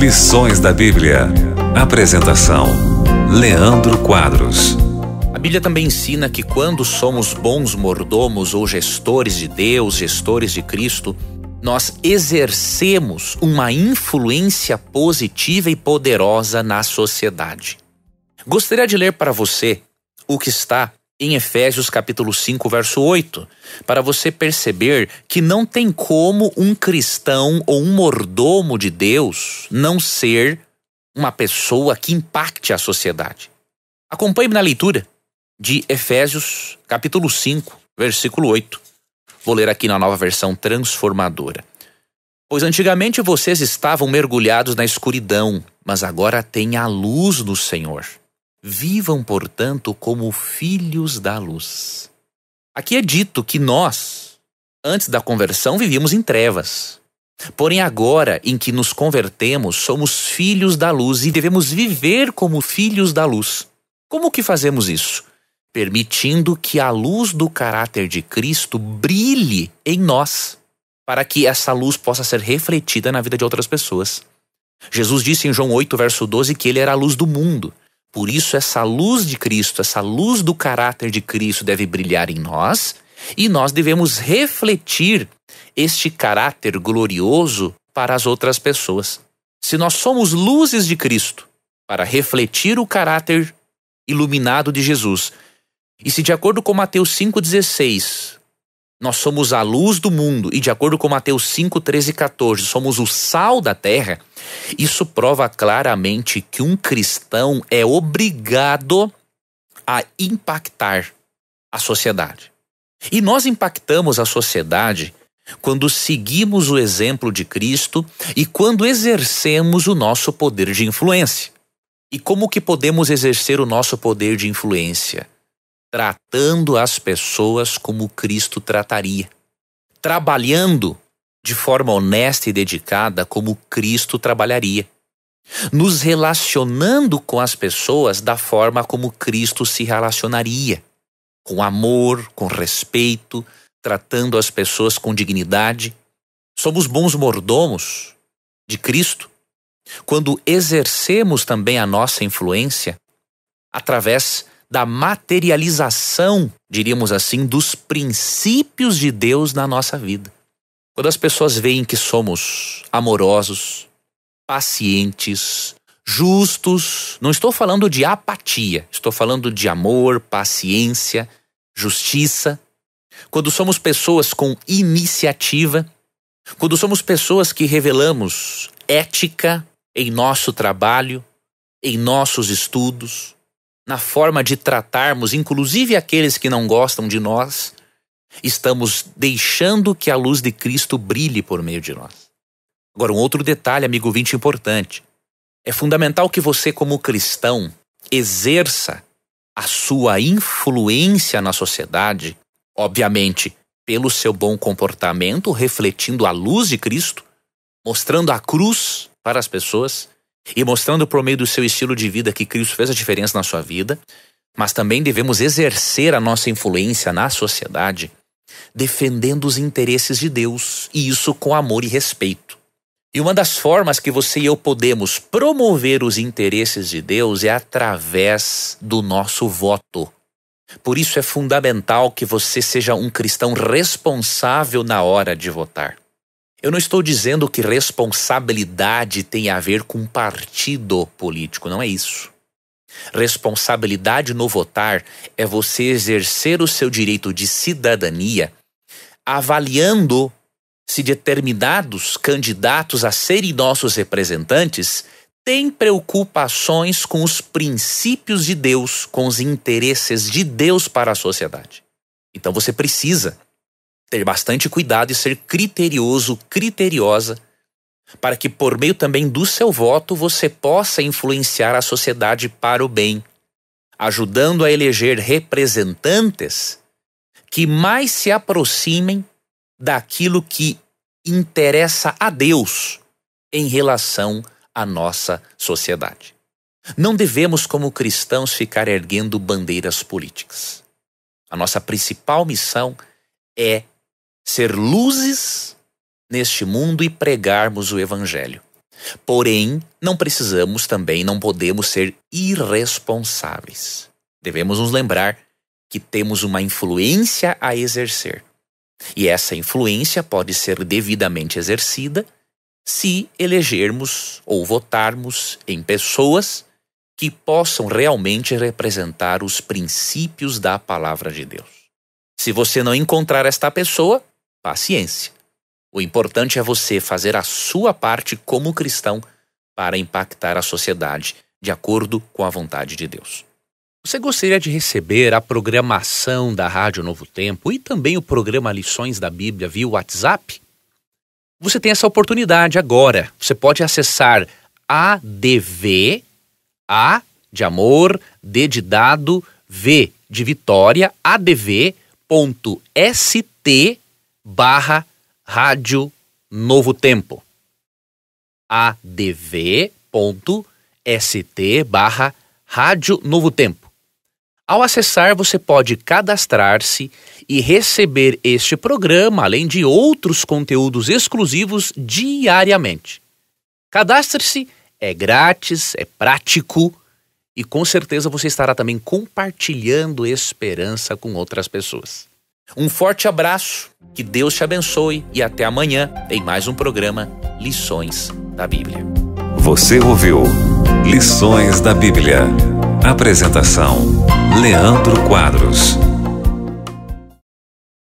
Lições da Bíblia. Apresentação: Leandro Quadros. A Bíblia também ensina que quando somos bons mordomos ou gestores de Deus, gestores de Cristo, nós exercemos uma influência positiva e poderosa na sociedade. Gostaria de ler para você o que está em Efésios capítulo 5, verso 8, para você perceber que não tem como um cristão ou um mordomo de Deus não ser uma pessoa que impacte a sociedade. Acompanhe-me na leitura de Efésios capítulo 5, versículo 8. Vou ler aqui na nova versão transformadora. Pois antigamente vocês estavam mergulhados na escuridão, mas agora têm a luz do Senhor. Vivam, portanto, como filhos da luz. Aqui é dito que nós, antes da conversão, vivíamos em trevas. Porém, agora em que nos convertemos, somos filhos da luz e devemos viver como filhos da luz. Como que fazemos isso? Permitindo que a luz do caráter de Cristo brilhe em nós, para que essa luz possa ser refletida na vida de outras pessoas. Jesus disse em João 8, verso 12, que ele era a luz do mundo. Por isso, essa luz de Cristo, essa luz do caráter de Cristo deve brilhar em nós e nós devemos refletir este caráter glorioso para as outras pessoas. Se nós somos luzes de Cristo para refletir o caráter iluminado de Jesus, e se de acordo com Mateus 5,16 nós somos a luz do mundo e, de acordo com Mateus 5, 13 e 14, somos o sal da terra, isso prova claramente que um cristão é obrigado a impactar a sociedade. E nós impactamos a sociedade quando seguimos o exemplo de Cristo e quando exercemos o nosso poder de influência. E como que podemos exercer o nosso poder de influência? Tratando as pessoas como Cristo trataria, trabalhando de forma honesta e dedicada como Cristo trabalharia, nos relacionando com as pessoas da forma como Cristo se relacionaria, com amor, com respeito, tratando as pessoas com dignidade. Somos bons mordomos de Cristo. Quando exercemos também a nossa influência através da materialização, diríamos assim, dos princípios de Deus na nossa vida. Quando as pessoas veem que somos amorosos, pacientes, justos, não estou falando de apatia, estou falando de amor, paciência, justiça. Quando somos pessoas com iniciativa, quando somos pessoas que revelamos ética em nosso trabalho, em nossos estudos, na forma de tratarmos, inclusive aqueles que não gostam de nós, estamos deixando que a luz de Cristo brilhe por meio de nós. Agora, um outro detalhe, amigo vinte, importante. É fundamental que você, como cristão, exerça a sua influência na sociedade, obviamente, pelo seu bom comportamento, refletindo a luz de Cristo, mostrando a cruz para as pessoas e mostrando por meio do seu estilo de vida que Cristo fez a diferença na sua vida, mas também devemos exercer a nossa influência na sociedade defendendo os interesses de Deus, e isso com amor e respeito. E uma das formas que você e eu podemos promover os interesses de Deus é através do nosso voto. Por isso é fundamental que você seja um cristão responsável na hora de votar. Eu não estou dizendo que responsabilidade tem a ver com partido político, não é isso. Responsabilidade no votar é você exercer o seu direito de cidadania avaliando se determinados candidatos a serem nossos representantes têm preocupações com os princípios de Deus, com os interesses de Deus para a sociedade. Então você precisa ter bastante cuidado e ser criterioso, criteriosa, para que por meio também do seu voto você possa influenciar a sociedade para o bem, ajudando a eleger representantes que mais se aproximem daquilo que interessa a Deus em relação à nossa sociedade. Não devemos, como cristãos, ficar erguendo bandeiras políticas. A nossa principal missão é ser luzes neste mundo e pregarmos o Evangelho. Porém, não precisamos também, não podemos ser irresponsáveis. Devemos nos lembrar que temos uma influência a exercer. E essa influência pode ser devidamente exercida se elegermos ou votarmos em pessoas que possam realmente representar os princípios da palavra de Deus. Se você não encontrar esta pessoa, paciência. O importante é você fazer a sua parte como cristão para impactar a sociedade de acordo com a vontade de Deus. Você gostaria de receber a programação da Rádio Novo Tempo e também o programa Lições da Bíblia via WhatsApp? Você tem essa oportunidade agora. Você pode acessar ADV, A de amor, D de dado, V de vitória, adv.st barra Rádio Novo Tempo. adv.st barra Rádio Novo Tempo. Ao acessar, você pode cadastrar-se e receber este programa, além de outros conteúdos exclusivos diariamente. Cadastre-se, é grátis, é prático e com certeza você estará também compartilhando esperança com outras pessoas. Um forte abraço, que Deus te abençoe e até amanhã em mais um programa Lições da Bíblia. Você ouviu Lições da Bíblia. Apresentação: Leandro Quadros.